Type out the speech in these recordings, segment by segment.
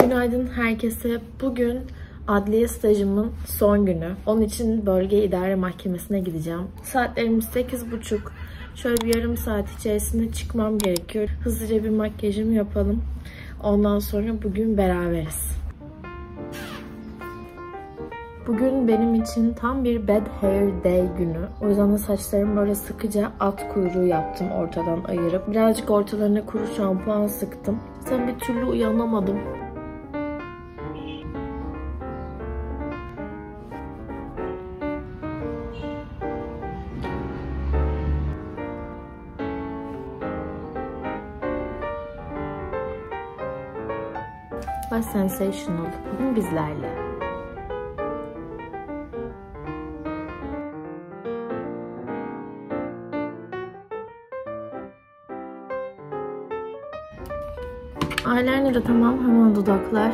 Günaydın herkese. Bugün adliye stajımın son günü. Onun için bölge idare mahkemesine gideceğim. Saatlerimiz 8.30. Şöyle bir yarım saat içerisinde çıkmam gerekiyor. Hızlıca bir makyajımı yapalım. Ondan sonra bugün beraberiz. Bugün benim için tam bir bad hair day günü. O yüzden de saçlarımı böyle sıkıca at kuyruğu yaptım ortadan ayırıp. Birazcık ortalarına kuru şampuan sıktım. Sen bir türlü uyanamadım. Ve Sensational bugün bizlerle. Eyeliner de tamam. Hemen dudaklar.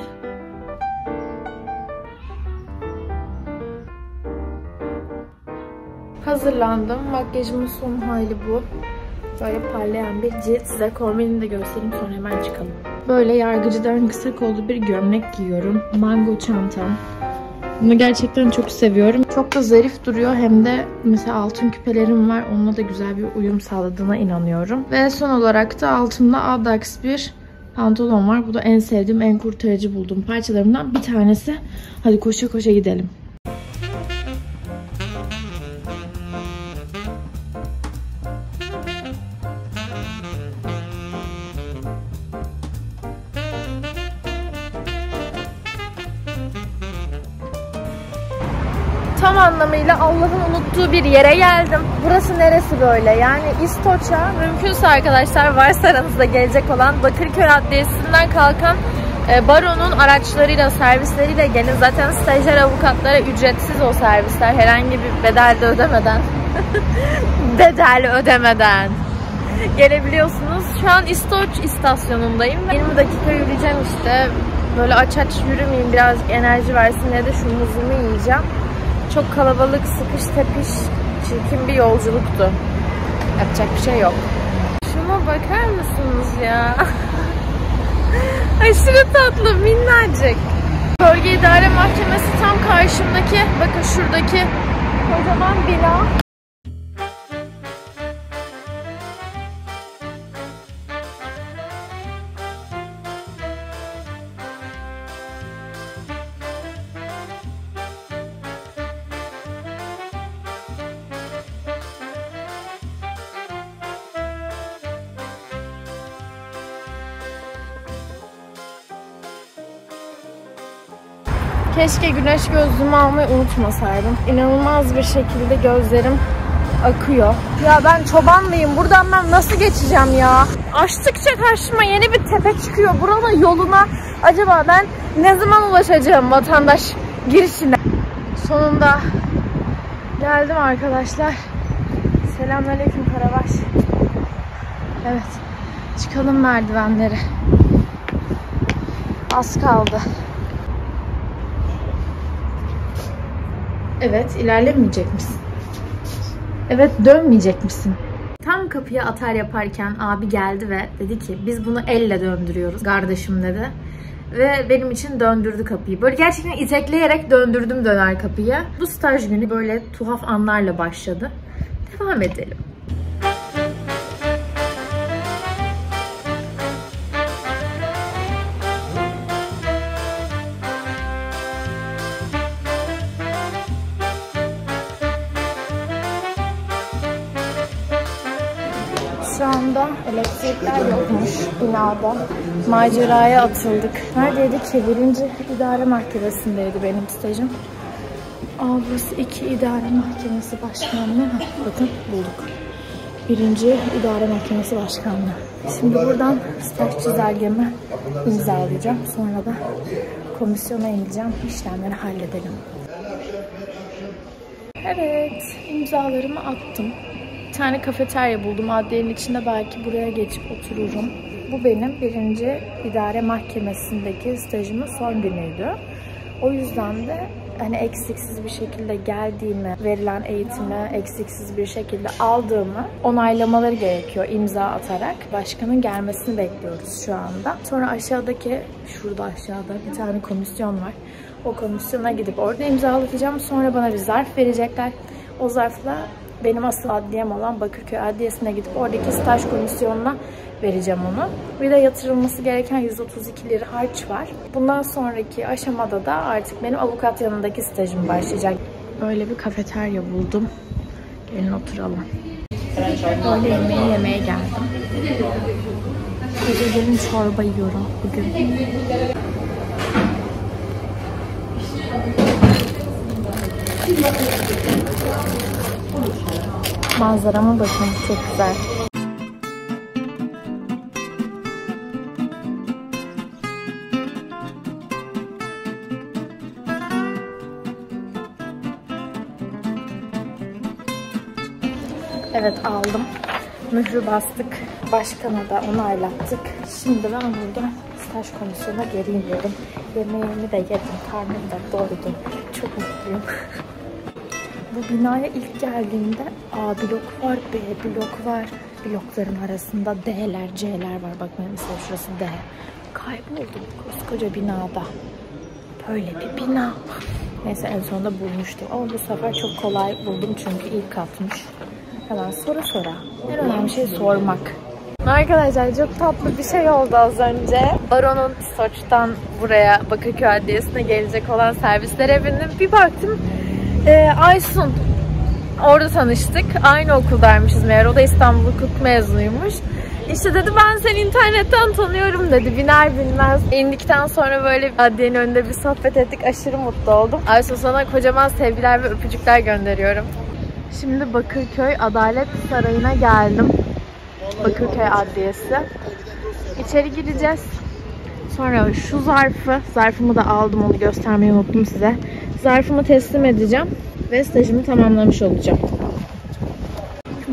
Hazırlandım. Makyajımın son hali bu. Böyle parlayan bir cilt. Size kombinini de göstereyim sonra hemen çıkalım. Böyle yargıcıdan kısa kollu bir gömlek giyiyorum. Mango çantam. Bunu gerçekten çok seviyorum. Çok da zarif duruyor. Hem de mesela altın küpelerim var. Onunla da güzel bir uyum sağladığına inanıyorum. Ve son olarak da altımda Adax bir pantolon var. Bu da en sevdiğim, en kurtarıcı bulduğum parçalarımdan bir tanesi. Hadi koşa koşa gidelim. Bir yere geldim. Burası neresi böyle? Yani İstoç'a mümkünse arkadaşlar varsa aranızda gelecek olan Bakırköy Adliyesi'nden kalkan e, baronun araçlarıyla, servisleriyle gelin. Zaten stajyer avukatlara ücretsiz o servisler. Herhangi bir bedel de ödemeden. bedel ödemeden. Gelebiliyorsunuz. Şu an İstoç istasyonundayım. 20 dakika yürüyeceğim işte. Böyle aç aç yürümeyeyim birazcık enerji versin diye de şu muzumu yiyeceğim. Çok kalabalık, sıkış tepiş, çirkin bir yolculuktu. Yapacak bir şey yok. Şuna bakar mısınız ya? Aşırı tatlı, minnacık. Bölge İdare Mahkemesi tam karşımdaki, bakın şuradaki kocaman bina. Keşke güneş gözlüğümü almayı unutmasaydım. İnanılmaz bir şekilde gözlerim akıyor. Ya ben çoban mıyım? Buradan ben nasıl geçeceğim ya? Açtıkça karşıma yeni bir tepe çıkıyor. Buranın yoluna acaba ben ne zaman ulaşacağım vatandaş girişine? Sonunda geldim arkadaşlar. Selamünaleyküm Karabaş. Evet. Çıkalım merdivenleri. Az kaldı. Evet, ilerlemeyecek misin? Evet, dönmeyecek misin? Tam kapıya atar yaparken abi geldi ve dedi ki biz bunu elle döndürüyoruz kardeşim dedi. Ve benim için döndürdü kapıyı. Böyle gerçekten itekleyerek döndürdüm döner kapıyı. Bu staj günü böyle tuhaf anlarla başladı. Devam edelim. Şu anda elektrikler yokmuş binada. Maceraya atıldık. Neredeydi ki? Birinci idare mahkemesindeydi benim stajım. Aa burası iki idare mahkemesi başkanlığı. Bakın bulduk. Birinci idare mahkemesi başkanlığı. Şimdi buradan staj çizelgemi imzalayacağım. Sonra da komisyona ineceğim. İşlemleri halledelim. Evet, imzalarımı attım. Tane kafeterya buldum. Adliyenin içinde belki buraya geçip otururum. Bu benim birinci idare mahkemesindeki stajımın son günüydü. O yüzden de hani eksiksiz bir şekilde geldiğimi, verilen eğitimi eksiksiz bir şekilde aldığımı onaylamaları gerekiyor imza atarak. Başkanın gelmesini bekliyoruz şu anda. Sonra aşağıdaki, şurada aşağıda bir tane komisyon var. O komisyona gidip orada imzalatacağım. Sonra bana bir zarf verecekler. O zarfla benim asıl adliyem olan Bakırköy Adliyesi'ne gidip oradaki staj komisyonuna vereceğim onu. Bir de yatırılması gereken 132 lira harç var. Bundan sonraki aşamada da artık benim avukat yanındaki stajım başlayacak. Böyle bir kafeterya buldum. Gelin oturalım. Böyle yemeği yemeye geldim. Gece gelin çorba yiyorum bugün. Manzarama bakın çok güzel. Evet aldım. Mührü bastık. Başkana da onaylattık. Şimdi ben burada staj komisyona geri iniyorum. Yemeğimi de yedim. Karnım da doydu. Çok mutluyum. Bu binaya ilk geldiğimde A blok var, B blok var. Blokların arasında D'ler, C'ler var. Bak mesela şurası D. Kayboldum koskoca binada. Böyle bir bina. Neyse en sonunda bulmuştum. Ama bu sefer çok kolay buldum çünkü ilk atmış. Hemen soru sora. En önemli şey sormak. Arkadaşlar çok tatlı bir şey oldu az önce. Baron'un Soç'tan buraya Bakırköy Adliyesi'ne gelecek olan servislere bindim. Bir baktım e, Aysun. Orada tanıştık. Aynı okuldaymışız meğer. O da İstanbul Hukuk mezunuymuş. İşte dedi ben seni internetten tanıyorum dedi. Biner binmez. İndikten sonra böyle adliyenin önünde bir sohbet ettik. Aşırı mutlu oldum. Aysun sana kocaman sevgiler ve öpücükler gönderiyorum. Şimdi Bakırköy Adalet Sarayı'na geldim. Bakırköy Adliyesi. İçeri gireceğiz. Sonra şu zarfı, zarfımı da aldım onu göstermeyi unuttum size. Zarfımı teslim edeceğim ve stajımı tamamlamış olacağım.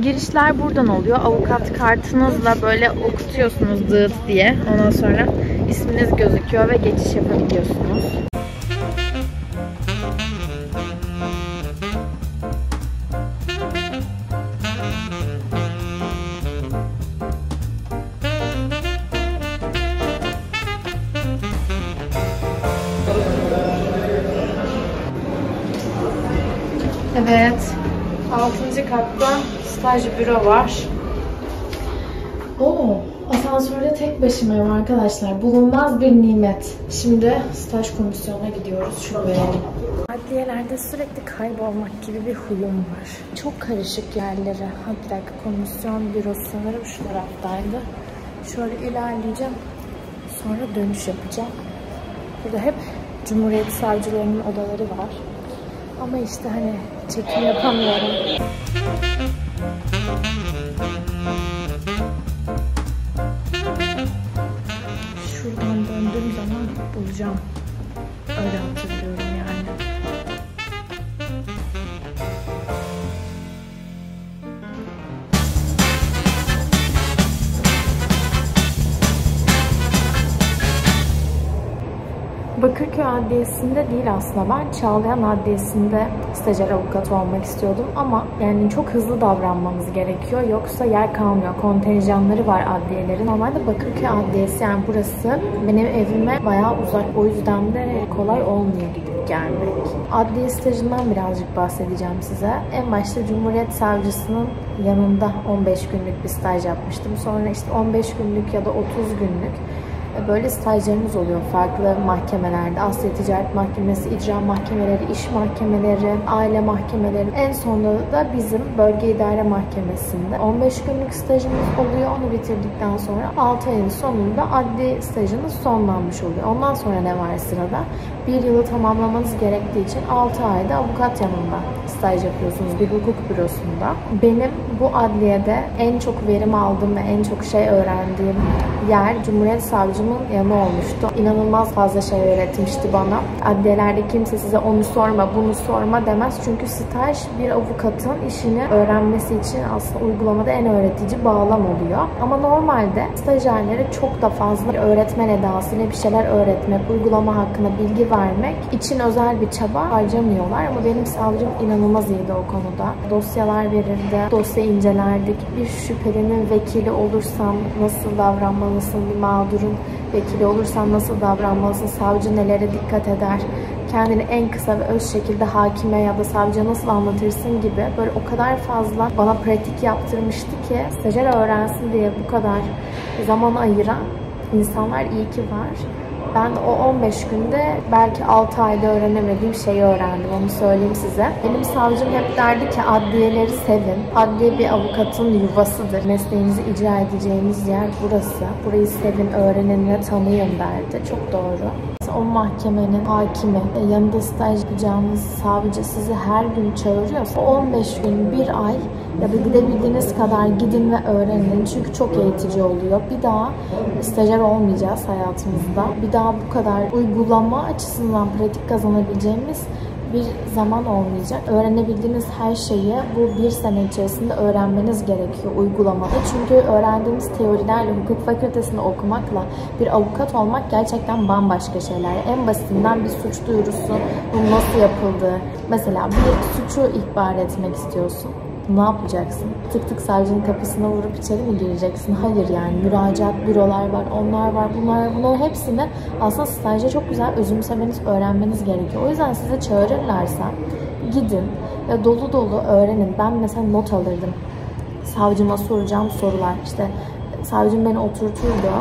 Girişler buradan oluyor. Avukat kartınızla böyle okutuyorsunuz dıt diye. Ondan sonra isminiz gözüküyor ve geçiş yapabiliyorsunuz. Evet. 6. katta staj büro var. Oo, asansörde tek başımayım arkadaşlar. Bulunmaz bir nimet. Şimdi staj komisyonuna gidiyoruz. Şunu verelim. Adliyelerde sürekli kaybolmak gibi bir huyum var. Çok karışık yerleri. Ha bir dakika komisyon bürosu sanırım şu taraftaydı. Şöyle ilerleyeceğim. Sonra dönüş yapacağım. Burada hep Cumhuriyet savcılarının odaları var. Ama işte hani çekim yapamıyorum. Şuradan döndüğüm zaman bulacağım. Adliyesi'nde değil aslında. Ben Çağlayan Adliyesi'nde stajyer avukat olmak istiyordum ama yani çok hızlı davranmanız gerekiyor. Yoksa yer kalmıyor. Kontenjanları var adliyelerin. Normalde Bakırköy Adliyesi yani burası benim evime bayağı uzak. O yüzden de kolay olmuyor gidip gelmek. Adliye stajından birazcık bahsedeceğim size. En başta Cumhuriyet Savcısının yanında 15 günlük bir staj yapmıştım. Sonra işte 15 günlük ya da 30 günlük böyle stajlarınız oluyor farklı mahkemelerde. Asya Ticaret Mahkemesi, icra mahkemeleri, iş mahkemeleri, aile mahkemeleri. En sonunda da bizim bölge idare mahkemesinde 15 günlük stajımız oluyor. Onu bitirdikten sonra 6 ayın sonunda adli stajınız sonlanmış oluyor. Ondan sonra ne var sırada? Bir yılı tamamlamanız gerektiği için 6 ayda avukat yanında staj yapıyorsunuz bir hukuk bürosunda. Benim bu adliyede en çok verim aldığım ve en çok şey öğrendiğim yer Cumhuriyet Savcı savcımın yanı olmuştu. İnanılmaz fazla şey öğretmişti bana. Adliyelerde kimse size onu sorma, bunu sorma demez. Çünkü staj bir avukatın işini öğrenmesi için aslında uygulamada en öğretici bağlam oluyor. Ama normalde stajyerlere çok da fazla öğretmen edasıyla bir şeyler öğretmek, uygulama hakkında bilgi vermek için özel bir çaba harcamıyorlar. Ama benim savcım inanılmaz iyiydi o konuda. Dosyalar verirdi, dosya incelerdik. Bir şüphelinin vekili olursam nasıl davranmalısın, bir mağdurun vekili olursan nasıl davranmalısın, savcı nelere dikkat eder, kendini en kısa ve öz şekilde hakime ya da savcıya nasıl anlatırsın gibi böyle o kadar fazla bana pratik yaptırmıştı ki stajyer öğrensin diye bu kadar zaman ayıran insanlar iyi ki var. Ben o 15 günde belki 6 ayda öğrenemediğim şeyi öğrendim. Onu söyleyeyim size. Benim savcım hep derdi ki adliyeleri sevin. Adliye bir avukatın yuvasıdır. Mesleğinizi icra edeceğiniz yer burası. Burayı sevin, öğrenin ve tanıyın derdi. Çok doğru. O mahkemenin hakimi, yanında staj yapacağınız savcı sizi her gün çağırıyorsa 15 gün, bir ay ya da gidebildiğiniz kadar gidin ve öğrenin. Çünkü çok eğitici oluyor. Bir daha stajyer olmayacağız hayatımızda. Bir daha bu kadar uygulama açısından pratik kazanabileceğimiz bir zaman olmayacak. Öğrenebildiğiniz her şeyi bu bir sene içerisinde öğrenmeniz gerekiyor uygulamada. Çünkü öğrendiğimiz teorilerle hukuk fakültesinde okumakla bir avukat olmak gerçekten bambaşka şeyler. En basitinden bir suç duyurusu, bu nasıl yapıldı. Mesela bir suçu ihbar etmek istiyorsun ne yapacaksın? Tık tık savcının kapısına vurup içeri mi gireceksin? Hayır yani müracaat bürolar var, onlar var, bunlar var. Bunların hepsini aslında stajda çok güzel özümsemeniz, öğrenmeniz gerekiyor. O yüzden size çağırırlarsa gidin ve dolu dolu öğrenin. Ben mesela not alırdım. Savcıma soracağım sorular. İşte savcım beni oturturdu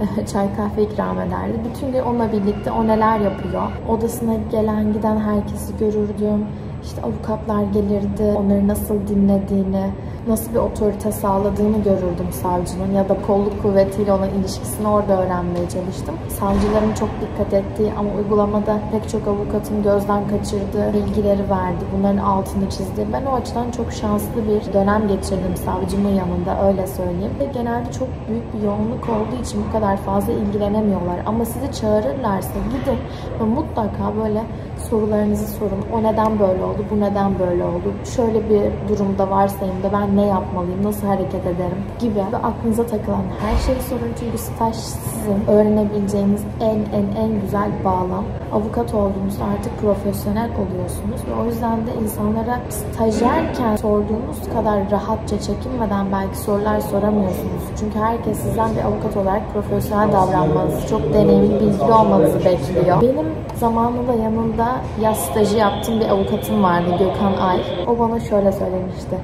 çay kahve ikram ederdi. Bütün gün onunla birlikte o neler yapıyor. Odasına gelen giden herkesi görürdüm. İşte avukatlar gelirdi, onları nasıl dinlediğini, nasıl bir otorite sağladığını görürdüm savcının ya da kolluk kuvvetiyle olan ilişkisini orada öğrenmeye çalıştım. Savcıların çok dikkat ettiği ama uygulamada pek çok avukatın gözden kaçırdığı bilgileri verdi. Bunların altını çizdi. Ben o açıdan çok şanslı bir dönem geçirdim savcımın yanında öyle söyleyeyim. Ve genelde çok büyük bir yoğunluk olduğu için bu kadar fazla ilgilenemiyorlar. Ama sizi çağırırlarsa gidin ve mutlaka böyle sorularınızı sorun. O neden böyle oldu? Bu neden böyle oldu? Şöyle bir durumda varsayım da ben ne yapmalıyım? Nasıl hareket ederim? Gibi ve aklınıza takılan her şeyi sorun. Çünkü staj sizin öğrenebileceğiniz en en en güzel bağlam. Avukat olduğunuzda artık profesyonel oluyorsunuz ve o yüzden de insanlara stajyerken sorduğunuz kadar rahatça çekinmeden belki sorular soramıyorsunuz. Çünkü herkes sizden bir avukat olarak profesyonel davranmanızı, çok deneyimli, bilgili olmanızı bekliyor. Benim zamanında yanında yaz stajı yaptığım bir avukatım vardı Gökhan Ay. O bana şöyle söylemişti.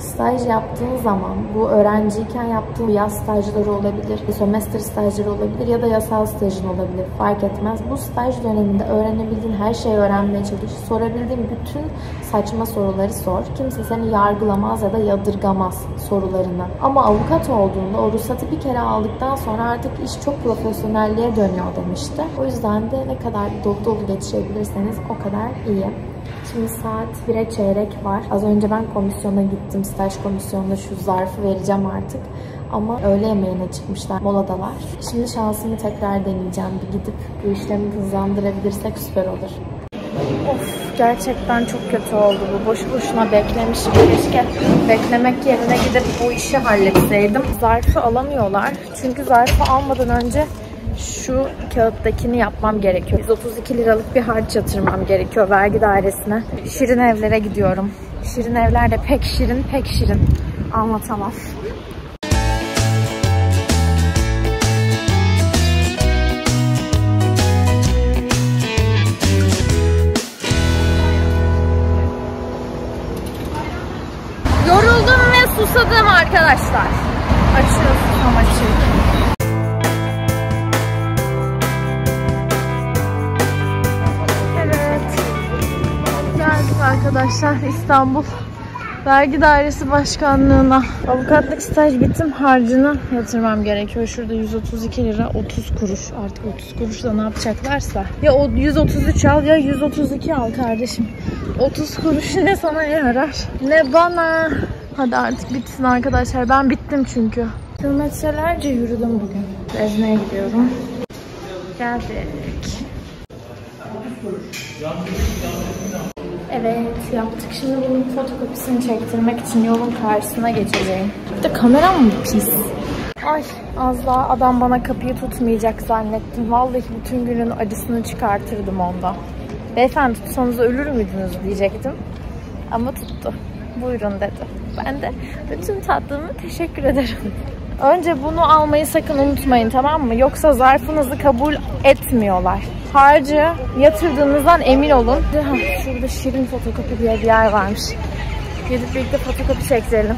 Staj yaptığın zaman bu öğrenciyken yaptığın yaz stajları olabilir, sömestr stajları olabilir ya da yasal stajın olabilir. Fark etmez. Bu staj döneminde öğrenebildiğin her şeyi öğrenmeye çalış. Sorabildiğin bütün saçma soruları sor. Kimse seni yargılamaz ya da yadırgamaz sorularını. Ama avukat olduğunda o ruhsatı bir kere aldıktan sonra artık iş çok profesyonelliğe dönüyor demişti. O yüzden de ne kadar dolu dolu geçirebilirseniz o kadar iyi. Şimdi saat 1'e çeyrek var. Az önce ben komisyona gittim. Staj komisyonuna şu zarfı vereceğim artık. Ama öğle yemeğine çıkmışlar. Moladalar. Şimdi şansımı tekrar deneyeceğim. Bir gidip bu işlemi hızlandırabilirsek süper olur. Of gerçekten çok kötü oldu bu. Boşu boşuna beklemişim. Keşke beklemek yerine gidip bu işi halletseydim. Zarfı alamıyorlar. Çünkü zarfı almadan önce şu kağıttakini yapmam gerekiyor. 132 liralık bir harç yatırmam gerekiyor vergi dairesine. Şirin evlere gidiyorum. Şirin evler de pek şirin pek şirin. Anlatamam. Yoruldum ve susadım arkadaşlar. Arkadaşlar İstanbul Vergi Dairesi Başkanlığı'na avukatlık staj bitim harcını yatırmam gerekiyor. Şurada 132 lira 30 kuruş. Artık 30 kuruşla ne yapacaklarsa. Ya o 133 al ya 132 al kardeşim. 30 kuruş ne sana yarar ne bana. Hadi artık bitsin arkadaşlar. Ben bittim çünkü. Kilometrelerce yürüdüm bugün. Ezne'ye gidiyorum. Geldik. Evet yaptık. Şimdi bunun fotokopisini çektirmek için yolun karşısına geçeceğim. Bir de kameram mı pis? Ay az daha adam bana kapıyı tutmayacak zannettim. Vallahi bütün günün acısını çıkartırdım onda. Beyefendi tutsanız ölür müydünüz diyecektim. Ama tuttu. Buyurun dedi. Ben de bütün tatlımı teşekkür ederim. Önce bunu almayı sakın unutmayın tamam mı? Yoksa zarfınızı kabul etmiyorlar. Harcı yatırdığınızdan emin olun. Şurada şirin fotokopi diye bir yer varmış. Gidip birlikte fotokopi çektirelim.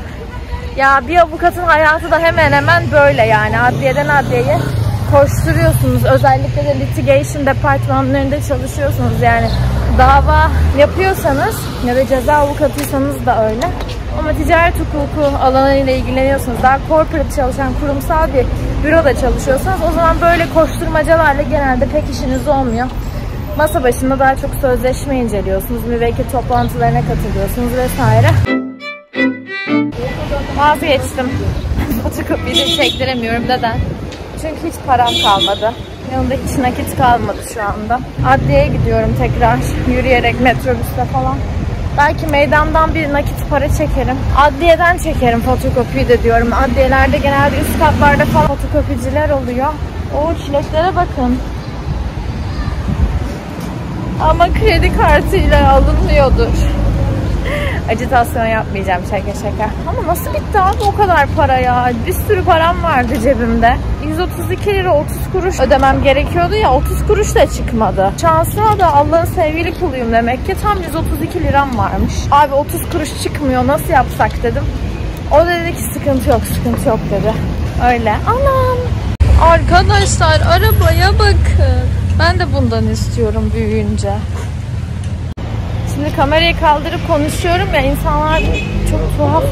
Ya bir avukatın hayatı da hemen hemen böyle yani. Adliyeden adliyeye koşturuyorsunuz. Özellikle de litigation departmanlarında çalışıyorsunuz. Yani dava yapıyorsanız ya da ceza avukatıysanız da öyle. Ama ticaret hukuku alanıyla ilgileniyorsanız, daha corporate çalışan kurumsal bir büroda çalışıyorsanız o zaman böyle koşturmacalarla genelde pek işiniz olmuyor. Masa başında daha çok sözleşme inceliyorsunuz, müvekkil toplantılarına katılıyorsunuz vesaire. Vazgeçtim. Fotokopiyi de çektiremiyorum. Neden? Çünkü hiç param kalmadı. Yanımda hiç nakit kalmadı şu anda. Adliyeye gidiyorum tekrar yürüyerek metrobüste falan. Belki meydandan bir nakit para çekerim. Adliyeden çekerim fotokopiyi de diyorum. Adliyelerde genelde üst katlarda falan fotokopiciler oluyor. O çileklere bakın. Ama kredi kartıyla alınmıyordur. Acitasyon yapmayacağım şaka şaka. Ama nasıl bitti abi o kadar para ya? Bir sürü param vardı cebimde. 132 lira 30 kuruş ödemem gerekiyordu ya 30 kuruş da çıkmadı. Şansıma da Allah'ın sevgili kuluyum demek ki tam 132 liram varmış. Abi 30 kuruş çıkmıyor nasıl yapsak dedim. O dedi ki sıkıntı yok sıkıntı yok dedi. Öyle. Anam. Arkadaşlar arabaya bakın. Ben de bundan istiyorum büyüyünce. Şimdi kamerayı kaldırıp konuşuyorum ya insanlar çok tuhaf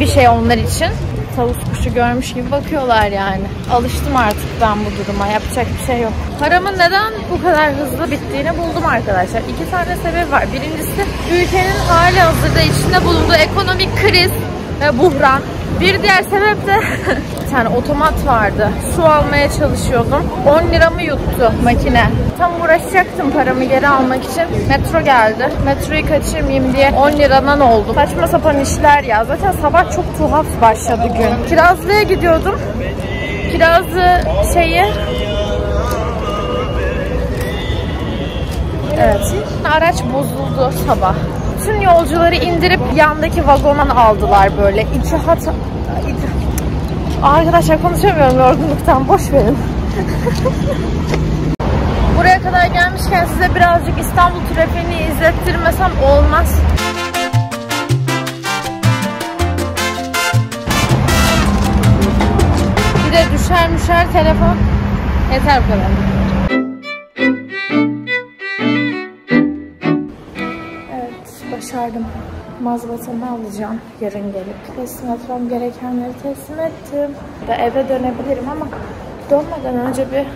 bir şey onlar için. Tavus kuşu görmüş gibi bakıyorlar yani. Alıştım artık ben bu duruma. Yapacak bir şey yok. Paramın neden bu kadar hızlı bittiğini buldum arkadaşlar. İki tane sebep var. Birincisi ülkenin hali hazırda içinde bulunduğu ekonomik kriz ve buhran. Bir diğer sebep de tane otomat vardı. Su almaya çalışıyordum. 10 liramı yuttu makine. Tam uğraşacaktım paramı geri almak için. Metro geldi. Metroyu kaçırmayayım diye 10 liradan oldu. Saçma sapan işler ya. Zaten sabah çok tuhaf başladı gün. Kirazlı'ya gidiyordum. Kirazlı şeyi Evet. Araç bozuldu sabah. Bütün yolcuları indirip yandaki vagona aldılar böyle. İki hat... Arkadaşlar konuşamıyorum yorgunluktan. Boş verin. Buraya kadar gelmişken size birazcık İstanbul trafiğini izlettirmesem olmaz. Bir de düşer müşer telefon. Yeter bu kadar. Evet, başardım. Mazbatamı alacağım yarın gelip. Teslim etmem gerekenleri teslim ettim. Da eve dönebilirim ama dönmeden önce bir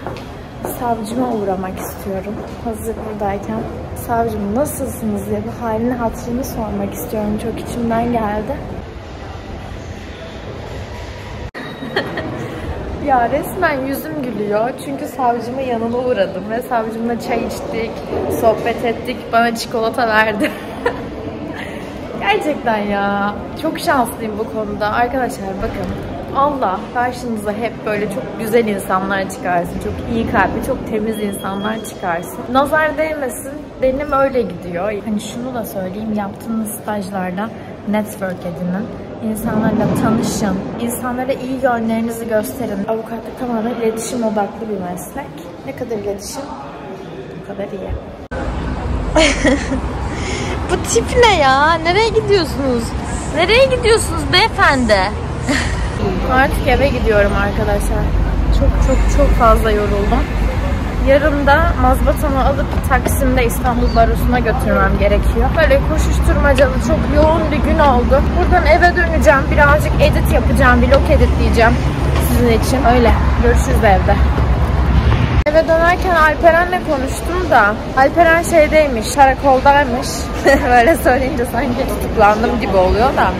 savcıma uğramak istiyorum. Hazır buradayken. Savcım nasılsınız diye bir halini hatırını sormak istiyorum. Çok içimden geldi. Ya resmen yüzüm gülüyor. Çünkü savcımın yanına uğradım ve savcımla çay içtik, sohbet ettik, bana çikolata verdi. Gerçekten ya. Çok şanslıyım bu konuda. Arkadaşlar bakın. Allah karşınıza hep böyle çok güzel insanlar çıkarsın. Çok iyi kalpli, çok temiz insanlar çıkarsın. Nazar değmesin. Benim öyle gidiyor. Hani şunu da söyleyeyim. Yaptığınız stajlarda network edinin. İnsanlarla tanışın. İnsanlara iyi yönlerinizi gösterin. Avukatlık tamamen iletişim odaklı bir meslek. Ne kadar iletişim, bu kadar iyi. Bu tip ne ya? Nereye gidiyorsunuz? Nereye gidiyorsunuz beyefendi? Artık eve gidiyorum arkadaşlar. Çok çok çok fazla yoruldum. Yarın da mazbatamı alıp Taksim'de İstanbul Barosu'na götürmem gerekiyor. Böyle koşuşturmacalı çok yoğun bir gün oldu. Buradan eve döneceğim. Birazcık edit yapacağım. Vlog editleyeceğim sizin için. Öyle. Görüşürüz evde. Eve dönerken Alperen'le konuştum da Alperen şeydeymiş, karakoldaymış. Böyle söyleyince sanki tutuklandım gibi oluyor da.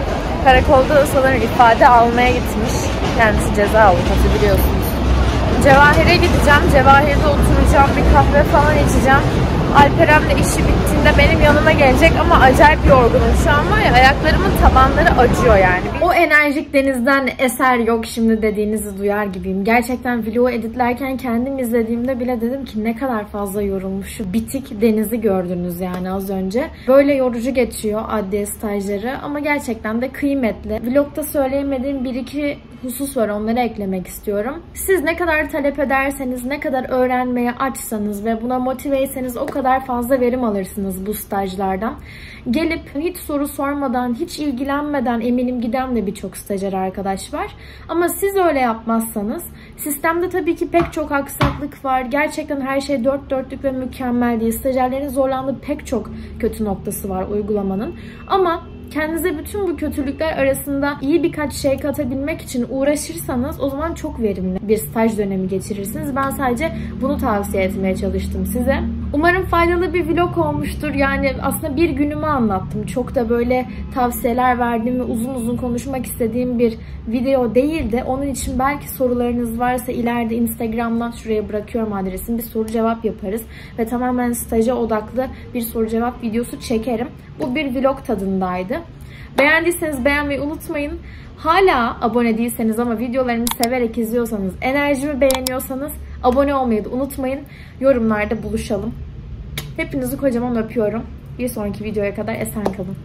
Karakolda da sanırım ifade almaya gitmiş. Kendisi ceza avukatı biliyorsunuz. Cevahir'e gideceğim. Cevahir'de oturacağım. Bir kahve falan içeceğim. Alperem de işi bittiğinde benim yanıma gelecek ama acayip yorgunum şu an var ya ayaklarımın tabanları acıyor yani. O enerjik denizden eser yok şimdi dediğinizi duyar gibiyim. Gerçekten vlogu editlerken kendim izlediğimde bile dedim ki ne kadar fazla yorulmuş. Bitik denizi gördünüz yani az önce. Böyle yorucu geçiyor adliye stajları ama gerçekten de kıymetli. Vlogda söyleyemediğim bir iki husus var onları eklemek istiyorum. Siz ne kadar talep ederseniz, ne kadar öğrenmeye açsanız ve buna motiveyseniz o kadar fazla verim alırsınız bu stajlardan. Gelip hiç soru sormadan, hiç ilgilenmeden eminim giden de birçok stajyer arkadaş var. Ama siz öyle yapmazsanız sistemde tabii ki pek çok aksaklık var. Gerçekten her şey dört dörtlük ve mükemmel değil. Stajyerlerin zorlandığı pek çok kötü noktası var uygulamanın. Ama kendinize bütün bu kötülükler arasında iyi birkaç şey katabilmek için uğraşırsanız o zaman çok verimli bir staj dönemi geçirirsiniz. Ben sadece bunu tavsiye etmeye çalıştım size. Umarım faydalı bir vlog olmuştur. Yani aslında bir günümü anlattım. Çok da böyle tavsiyeler verdiğim ve uzun uzun konuşmak istediğim bir video değildi. Onun için belki sorularınız varsa ileride Instagram'dan şuraya bırakıyorum adresimi. Bir soru cevap yaparız. Ve tamamen staja odaklı bir soru cevap videosu çekerim. Bu bir vlog tadındaydı. Beğendiyseniz beğenmeyi unutmayın. Hala abone değilseniz ama videolarımı severek izliyorsanız, enerjimi beğeniyorsanız abone olmayı da unutmayın. Yorumlarda buluşalım. Hepinizi kocaman öpüyorum. Bir sonraki videoya kadar esen kalın.